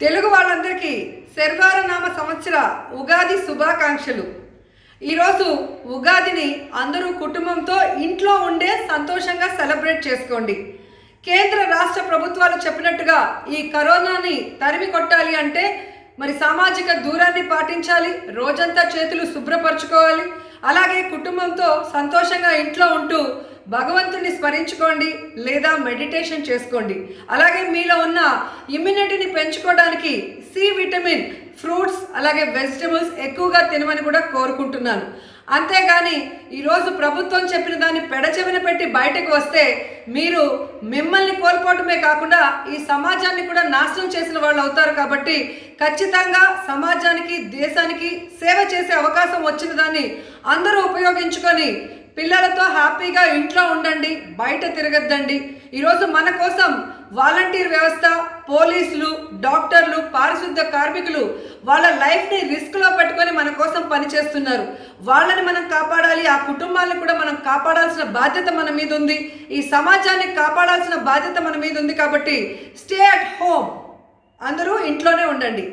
తెలుగు వాళ్ళందరికీ శర్వారనామ సంవత్సర ఉగాది శుభాకాంక్షలు. ఈరోజు ఉగాదిని అందరూ కుటుంబంతో ఇంట్లో ఉండే సంతోషంగా సెలబ్రేట్ చేసుకోండి. కేంద్ర రాష్ట్ర ప్రభుత్వాలు చెప్పినట్టుగా ఈ కరోనాని తరిమి కొట్టాలి అంటే మరి సామాజిక దూరాన్ని పాటించాలి రోజంతా చేతులు శుభ్రపరచుకోవాలి అలాగే కుటుంబంతో సంతోషంగా ఇంట్లో ఉంటూ భగవంతుని స్మరించుకోండి లేదా మెడిటేషన్ చేసుకోండి. అలాగే మీలో ఉన్న ఇమ్యూనిటీని పెంచుకోవడానికి సి విటమిన్ ఫ్రూట్స్ అలాగే వెజిటబుల్స్ ఎక్కువగా తినమని కూడా కోరుకుంటున్నాను. అంతేగాని ఈరోజు ప్రభుత్వం చెప్పిన దాన్ని పెడచెవిన పెట్టి బయటకు వస్తే మీరు మిమ్మల్ని కోల్పోవటమే కాకుండా ఈ సమాజాన్ని కూడా నాశనం చేసిన వాళ్ళు అవుతారు కాబట్టి ఖచ్చితంగా సమాజానికి దేశానికి సేవ చేసే అవకాశం వచ్చిన దాన్ని అందరూ ఉపయోగించుకొని పిల్లలతో హ్యాపీగా ఇంట్లో ఉండండి బయట తిరగద్దండి. ఈరోజు మన కోసం వాలంటీర్ వ్యవస్థ పోలీసులు డాక్టర్లు పారిశుద్ధ కార్మికులు వాళ్ళ లైఫ్ని రిస్క్లో పెట్టుకొని మన కోసం పనిచేస్తున్నారు. వాళ్ళని మనం కాపాడాలి ఆ కుటుంబాలను కూడా మనం కాపాడాల్సిన బాధ్యత మన మీద ఉంది. ఈ సమాజాన్ని కాపాడాల్సిన బాధ్యత మన మీద ఉంది కాబట్టి స్టే అట్ హోమ్ అందరూ ఇంట్లోనే ఉండండి.